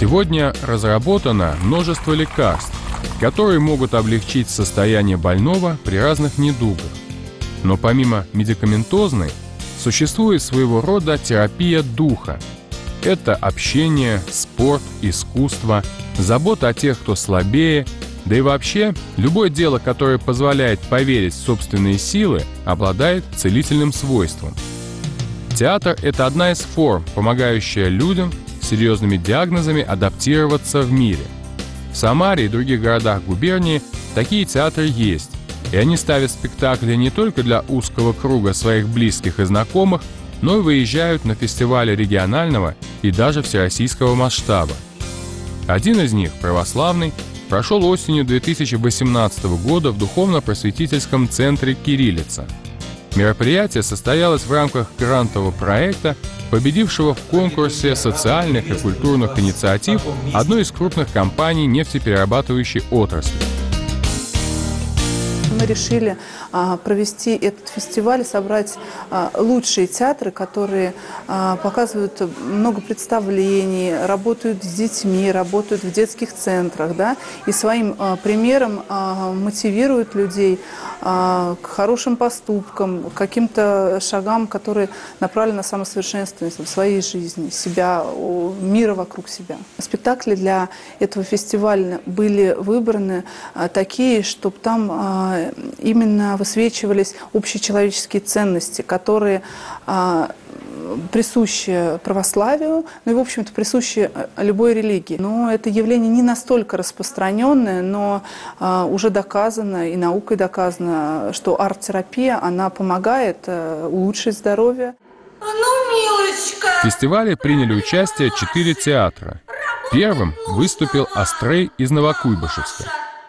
Сегодня разработано множество лекарств, которые могут облегчить состояние больного при разных недугах. Но помимо медикаментозной, существует своего рода терапия духа. Это общение, спорт, искусство, забота о тех, кто слабее, да и вообще, любое дело, которое позволяет поверить в собственные силы, обладает целительным свойством. Театр – это одна из форм, помогающая людям серьезными диагнозами адаптироваться в мире. В Самаре и других городах губернии такие театры есть, и они ставят спектакли не только для узкого круга своих близких и знакомых, но и выезжают на фестивали регионального и даже всероссийского масштаба. Один из них, православный, прошел осенью 2018 года в духовно-просветительском центре «Кириллица». Мероприятие состоялось в рамках грантового проекта, победившего в конкурсе социальных и культурных инициатив одной из крупных компаний нефтеперерабатывающей отрасли. Мы решили провести этот фестиваль, собрать а, лучшие театры, которые а, показывают много представлений, работают с детьми, работают в детских центрах, да, и своим примером мотивируют людей к хорошим поступкам, к каким-то шагам, которые направлены на самосовершенствование в своей жизни, себя, мира вокруг себя. Спектакли для этого фестиваля были выбраны такие, чтобы там именно высвечивались общечеловеческие ценности, которые а, присущи православию, ну и, в общем-то, присущи э, любой религии. Но это явление не настолько распространенное, но а, уже доказано и наукой доказано, что арт-терапия, она помогает а, улучшить здоровье. Ну, милочка! В фестивале приняли участие четыре театра. Первым выступил Астрей из Новокуйбышевска.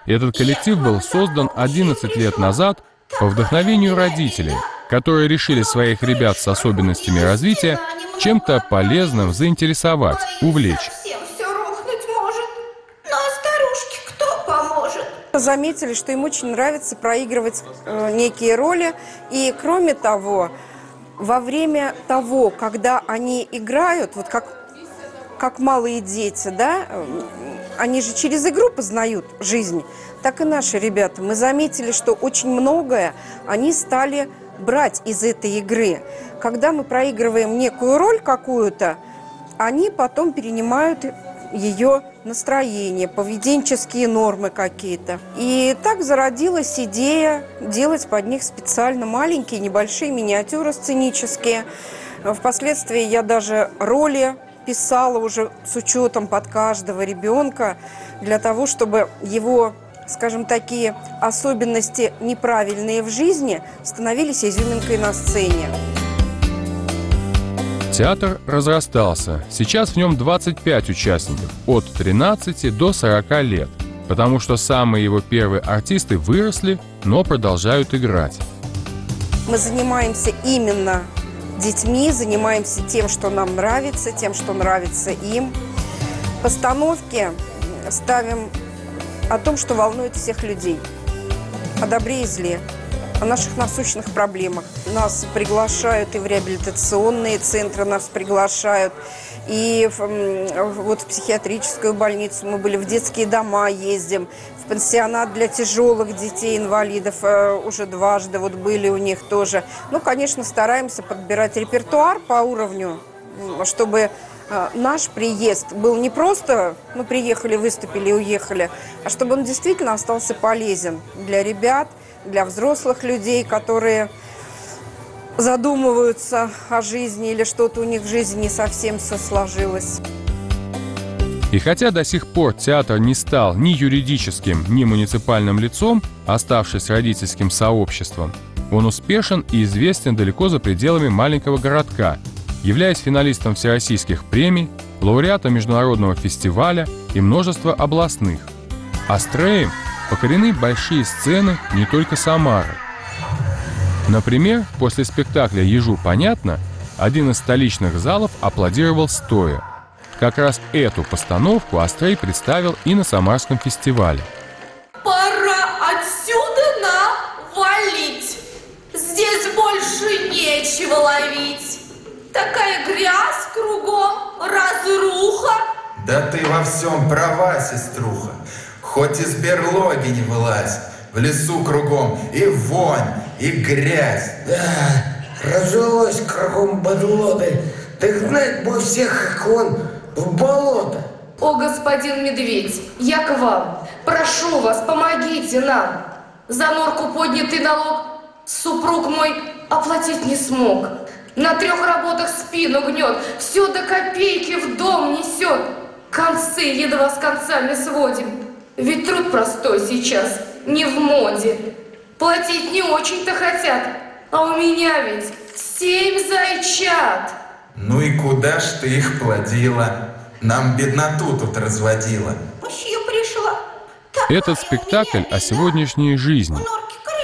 Этот коллектив был создан 11 лет назад по вдохновению родителей, которые решили своих ребят с особенностями развития чем-то полезным заинтересовать, увлечь. Заметили, что им очень нравится проигрывать э, некие роли. И кроме того, во время того, когда они играют, вот как, как малые дети, да, они же через игру познают жизнь, так и наши ребята. Мы заметили, что очень многое они стали брать из этой игры. Когда мы проигрываем некую роль какую-то, они потом перенимают ее настроение, поведенческие нормы какие-то. И так зародилась идея делать под них специально маленькие, небольшие миниатюры сценические. Впоследствии я даже роли писала уже с учетом под каждого ребенка для того, чтобы его скажем, такие особенности неправильные в жизни становились изюминкой на сцене. Театр разрастался. Сейчас в нем 25 участников, от 13 до 40 лет, потому что самые его первые артисты выросли, но продолжают играть. Мы занимаемся именно детьми, занимаемся тем, что нам нравится, тем, что нравится им. Постановки ставим о том, что волнует всех людей. О добре и зле, о наших насущных проблемах. Нас приглашают и в реабилитационные центры, нас приглашают и в, вот в психиатрическую больницу. Мы были в детские дома, ездим, пансионат для тяжелых детей, инвалидов э, уже дважды вот были у них тоже. Ну, конечно, стараемся подбирать репертуар по уровню, чтобы э, наш приезд был не просто, ну, приехали, выступили уехали, а чтобы он действительно остался полезен для ребят, для взрослых людей, которые задумываются о жизни или что-то у них в жизни не совсем все сложилось. И хотя до сих пор театр не стал ни юридическим, ни муниципальным лицом, оставшись родительским сообществом, он успешен и известен далеко за пределами маленького городка, являясь финалистом всероссийских премий, лауреатом международного фестиваля и множества областных. Астреем покорены большие сцены не только Самары – Например, после спектакля «Ежу понятно» один из столичных залов аплодировал стоя. Как раз эту постановку Астрей представил и на Самарском фестивале. Пора отсюда на валить. Здесь больше нечего ловить. Такая грязь кругом, разруха. Да ты во всем права, сеструха. Хоть из берлоги не вылазь. В лесу кругом и вонь, и грязь. Да, развелось кругом подлоты. Так знать бы всех, как он, в болото. О, господин медведь, я к вам. Прошу вас, помогите нам. За норку поднятый налог супруг мой оплатить не смог. На трех работах спину гнет, все до копейки в дом несет. Концы едва с концами сводим. Ведь труд простой сейчас, не в моде. Платить не очень-то хотят, а у меня ведь семь зайчат. Ну и куда ж ты их плодила? Нам бедноту тут разводила. пришла. Этот спектакль о сегодняшней жизни.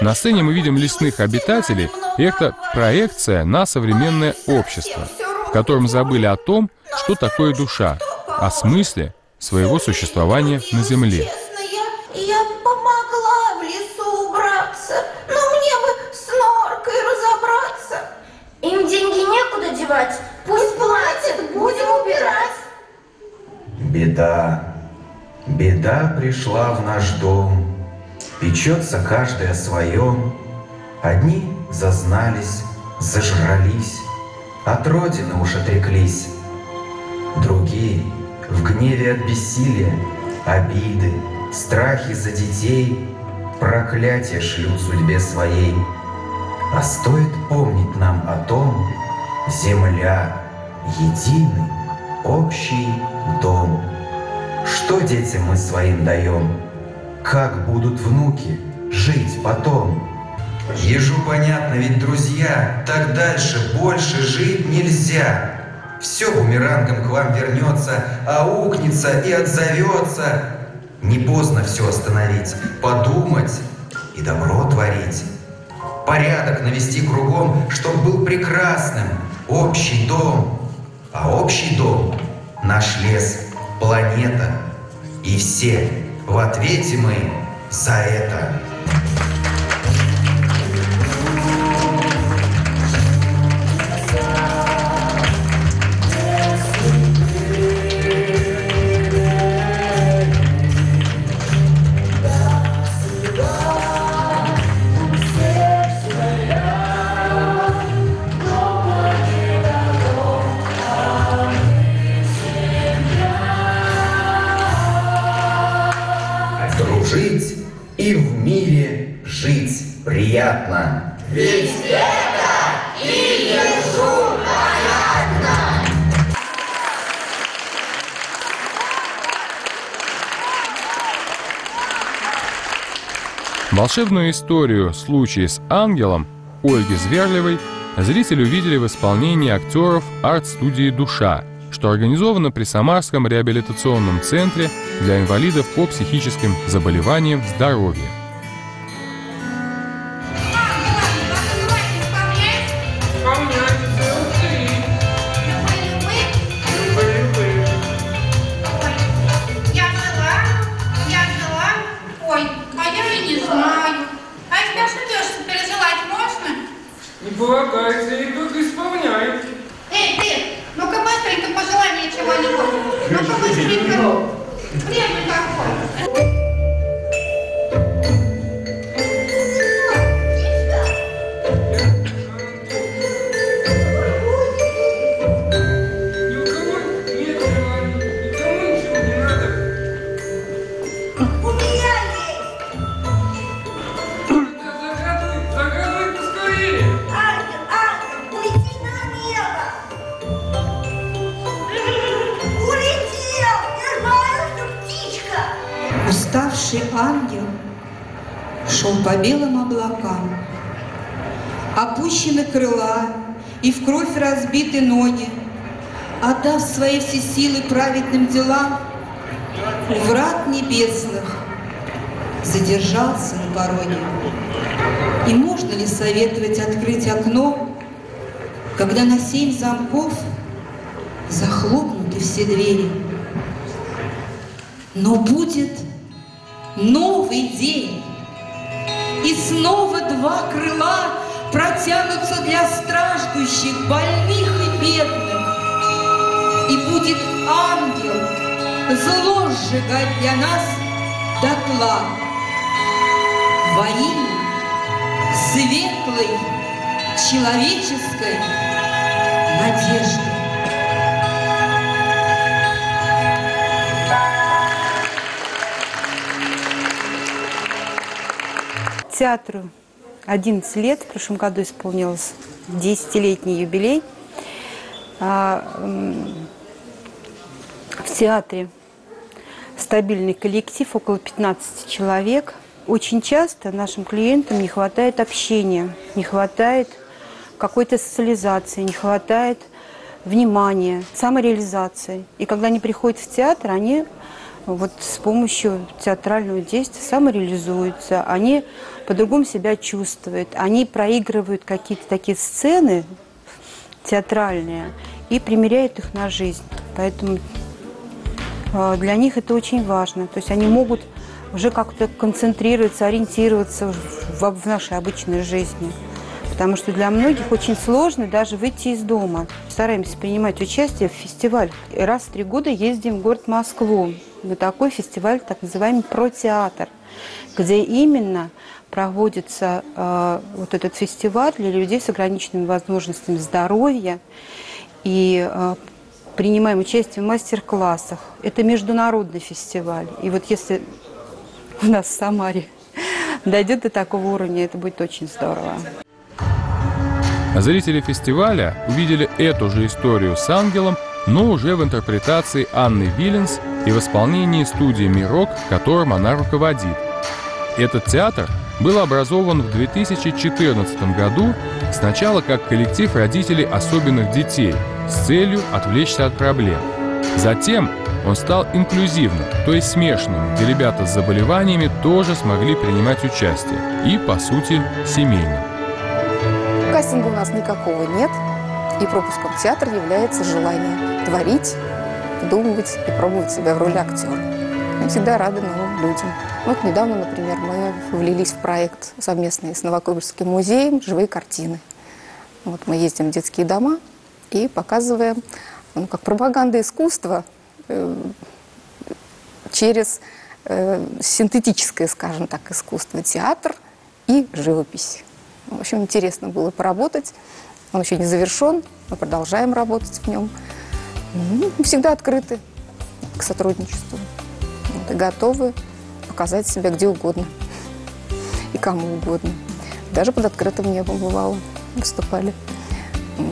На сцене мы видим лесных обитателей, и это проекция на современное общество, в котором забыли о том, что такое душа, о смысле своего существования на Земле. Им деньги некуда девать, будем убирать. Беда, беда пришла в наш дом, Печется каждый о своем. Одни зазнались, зажрались, От родины уж отреклись. Другие в гневе от бессилия, Обиды, страхи за детей, Проклятия шлют судьбе своей. А стоит помнить нам о том, Земля — единый, общий дом. Что детям мы своим даем? Как будут внуки жить потом? Ежу понятно, ведь, друзья, так дальше больше жить нельзя. Все бумерангом к вам вернется, аукнется и отзовется. Не поздно все остановить, подумать и добро творить. Порядок навести кругом, чтоб был прекрасным общий дом. А общий дом — наш лес, планета. И все в ответе мы за это. Волшебную историю «Случай с ангелом» Ольги Зверлевой зрители увидели в исполнении актеров арт-студии «Душа», что организовано при Самарском реабилитационном центре для инвалидов по психическим заболеваниям здоровья. По белым облакам. Опущены крыла и в кровь разбиты ноги, Отдав свои все силы праведным делам, У врат небесных задержался на пороге. И можно ли советовать открыть окно, Когда на семь замков захлопнуты все двери? Но будет новый день, снова два крыла протянутся для страждущих, больных и бедных. И будет ангел зло сжигать для нас дотла. Во имя светлой человеческой надежды. Театру 11 лет, в прошлом году исполнилось 10-летний юбилей. А, в театре стабильный коллектив, около 15 человек. Очень часто нашим клиентам не хватает общения, не хватает какой-то социализации, не хватает внимания, самореализации. И когда они приходят в театр, они вот с помощью театрального действия самореализуются, они по-другому себя чувствуют, они проигрывают какие-то такие сцены театральные и примеряют их на жизнь. Поэтому э, для них это очень важно. То есть они могут уже как-то концентрироваться, ориентироваться в, в нашей обычной жизни. Потому что для многих очень сложно даже выйти из дома. Стараемся принимать участие в фестивале. Раз в три года ездим в город Москву такой фестиваль, так называемый «Протеатр», где именно проводится э, вот этот фестиваль для людей с ограниченными возможностями здоровья. И э, принимаем участие в мастер-классах. Это международный фестиваль. И вот если у нас в Самаре дойдет до такого уровня, это будет очень здорово. Зрители фестиваля увидели эту же историю с ангелом, но уже в интерпретации Анны Виленс и в исполнении студии «Мирок», которым она руководит. Этот театр был образован в 2014 году сначала как коллектив родителей особенных детей с целью отвлечься от проблем. Затем он стал инклюзивным, то есть смешанным, где ребята с заболеваниями тоже смогли принимать участие и, по сути, семейным. Кастинга у нас никакого нет, и пропуском в театр является желание творить, вдумывать и пробовать себя в роли актера. Мы всегда рады новым людям. Вот недавно, например, мы влились в проект совместный с Новокуйбышевским музеем «Живые картины». Вот мы ездим в детские дома и показываем, ну, как пропаганда искусства э, через э, синтетическое, скажем так, искусство, театр и живопись. В общем, интересно было поработать. Он еще не завершен, мы продолжаем работать в нем. Ну, всегда открыты к сотрудничеству вот, и готовы показать себя где угодно и кому угодно. Даже под открытым небом бывало выступали.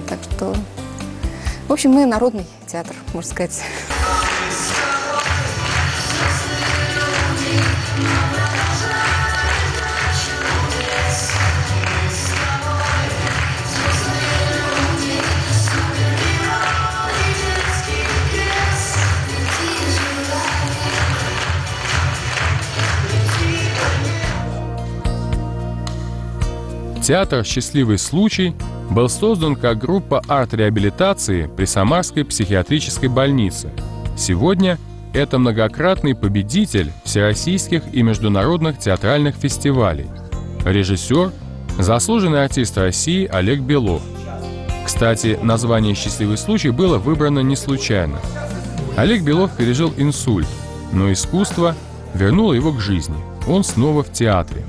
Так что, в общем, мы народный театр, можно сказать. Театр «Счастливый случай» был создан как группа арт-реабилитации при Самарской психиатрической больнице. Сегодня это многократный победитель всероссийских и международных театральных фестивалей. Режиссер – заслуженный артист России Олег Белов. Кстати, название «Счастливый случай» было выбрано не случайно. Олег Белов пережил инсульт, но искусство вернуло его к жизни. Он снова в театре.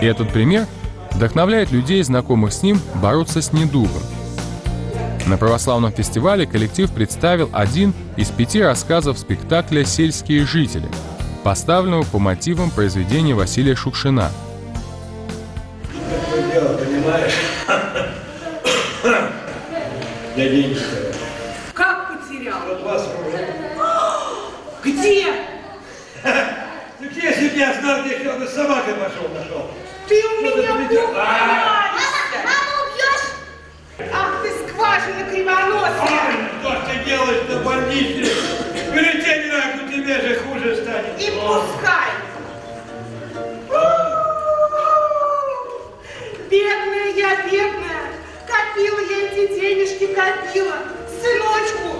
И этот пример – вдохновляет людей, знакомых с ним, бороться с недугом. На православном фестивале коллектив представил один из пяти рассказов спектакля «Сельские жители», поставленного по мотивам произведения Василия Шукшина. Какое дело, понимаешь? Я деньги Как потерял? Вот вас уже. Где? Так если бы я знал, где он с собакой пошел, нашел. Ты у меня придет? А, Маму убьешь? Ах ты скважина кривоносая! Ой, что ты делаешь на больнице? Перетень раку, тебе же хуже станет. И пускай! Бедная я, бедная! Копила я эти денежки, копила! Сыночку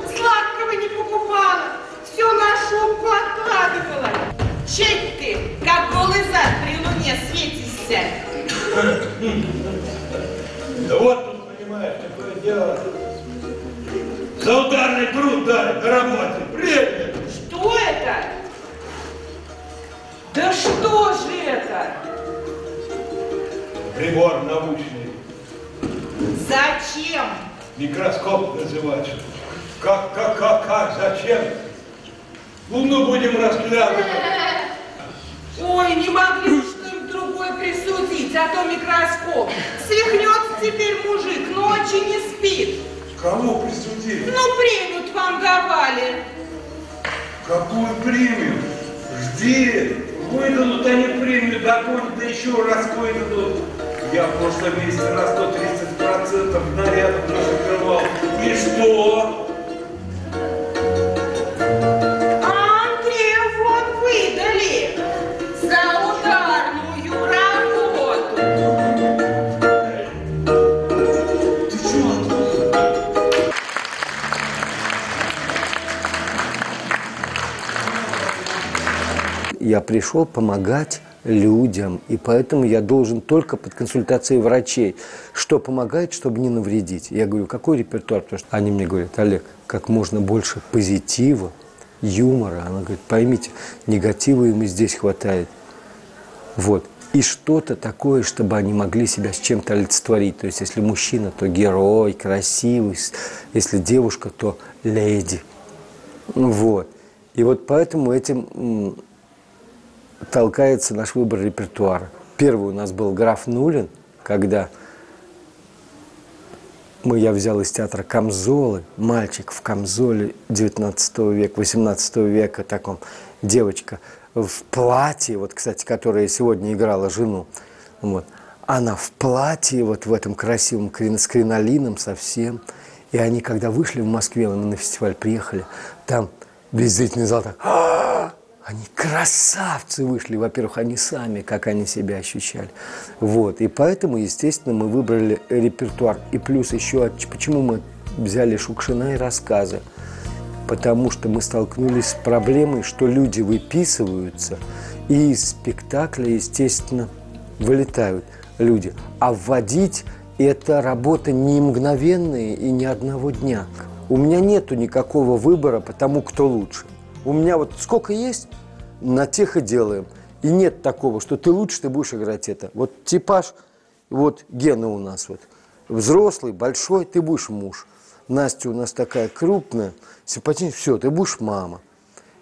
мужик, ночи не спит. Кого присудили? Ну, премию вам давали. Какую премию? Жди. Выдадут они премию, догонят, да еще раз выдадут. Я в прошлом месяце на 130% нарядов закрывал. И что? Я пришел помогать людям, и поэтому я должен только под консультацией врачей, что помогает, чтобы не навредить. Я говорю, какой репертуар? Потому что они мне говорят, Олег, как можно больше позитива, юмора. Она говорит, поймите, негатива и здесь хватает. Вот. И что-то такое, чтобы они могли себя с чем-то олицетворить. То есть, если мужчина, то герой, красивый. Если девушка, то леди. Вот. И вот поэтому этим толкается наш выбор репертуара. Первый у нас был граф Нулин, когда мы, я взял из театра «Камзолы», мальчик в камзоле 19 века, 18 века, таком, девочка в платье, вот, кстати, которая сегодня играла жену, вот, она в платье, вот в этом красивом с кринолином совсем, и они, когда вышли в Москве, мы на фестиваль приехали, там весь зрительный зал так! Они красавцы вышли, во-первых, они сами, как они себя ощущали. Вот, и поэтому, естественно, мы выбрали репертуар. И плюс еще, от- почему мы взяли Шукшина и рассказы? Потому что мы столкнулись с проблемой, что люди выписываются, и из спектакля, естественно, вылетают люди. А вводить – это работа не мгновенная и не одного дня. У меня нету никакого выбора по тому, кто лучше. У меня вот сколько есть, на тех и делаем. И нет такого, что ты лучше, ты будешь играть это. Вот типаж, вот Гена у нас вот. Взрослый, большой, ты будешь муж. Настя у нас такая крупная, симпатичная, все, ты будешь мама.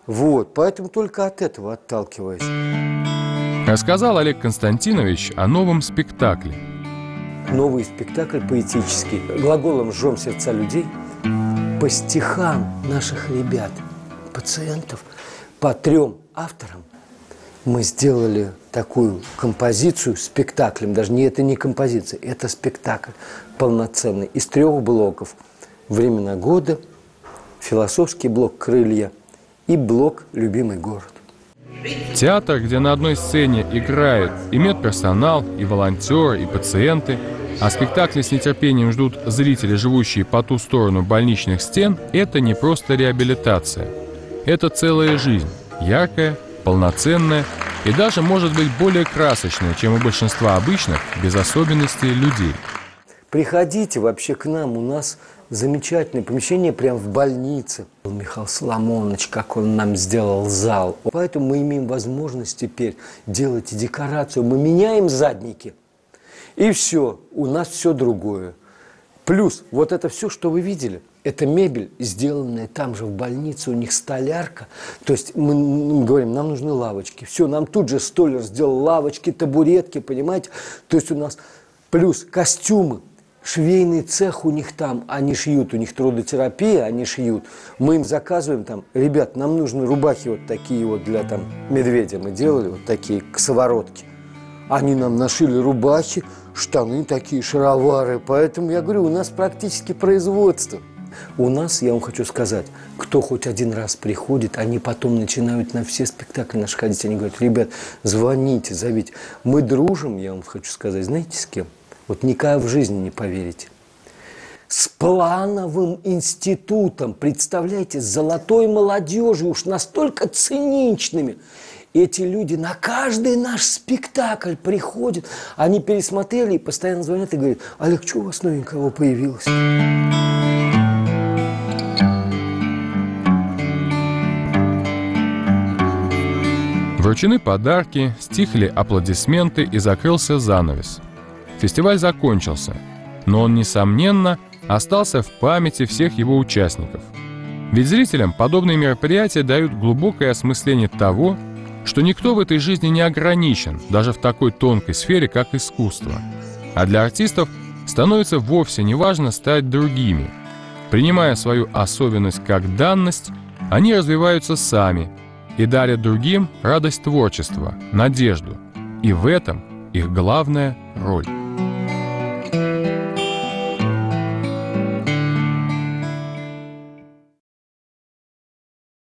Вот, поэтому только от этого отталкиваясь. Рассказал Олег Константинович о новом спектакле. Новый спектакль поэтический. Глаголом «Жжем сердца людей» по стихам наших ребят, пациентов, по трем авторам мы сделали такую композицию спектаклем. Даже не это не композиция, это спектакль полноценный из трех блоков. Времена года, философский блок «Крылья» и блок «Любимый город». Театр, где на одной сцене играют и медперсонал, и волонтеры, и пациенты, а спектакли с нетерпением ждут зрители, живущие по ту сторону больничных стен, это не просто реабилитация. Это целая жизнь, яркая, полноценная и даже, может быть, более красочная, чем у большинства обычных, без особенностей людей. Приходите вообще к нам, у нас замечательное помещение прямо в больнице. Михаил Соломонович, как он нам сделал зал. Поэтому мы имеем возможность теперь делать и декорацию. Мы меняем задники, и все, у нас все другое. Плюс вот это все, что вы видели, это мебель, сделанная там же в больнице, у них столярка. То есть мы, мы говорим, нам нужны лавочки. Все, нам тут же столер сделал лавочки, табуретки, понимаете? То есть у нас плюс костюмы, швейный цех у них там, они шьют, у них трудотерапия, они шьют. Мы им заказываем там, ребят, нам нужны рубахи вот такие вот для там медведя мы делали, вот такие к сковородке. Они нам нашили рубахи, штаны такие, шаровары. Поэтому я говорю, у нас практически производство. У нас, я вам хочу сказать, кто хоть один раз приходит, они потом начинают на все спектакли наши ходить. Они говорят, ребят, звоните, зовите. Мы дружим, я вам хочу сказать, знаете с кем? Вот никогда в жизни не поверите. С плановым институтом, представляете, с золотой молодежью, уж настолько циничными. Эти люди на каждый наш спектакль приходят, они пересмотрели и постоянно звонят и говорят, Олег, что у вас новенького появилось? Вручены подарки, стихли аплодисменты и закрылся занавес. Фестиваль закончился, но он, несомненно, остался в памяти всех его участников. Ведь зрителям подобные мероприятия дают глубокое осмысление того, что никто в этой жизни не ограничен, даже в такой тонкой сфере, как искусство. А для артистов становится вовсе неважно стать другими. Принимая свою особенность как данность, они развиваются сами и дарят другим радость творчества, надежду. И в этом их главная роль.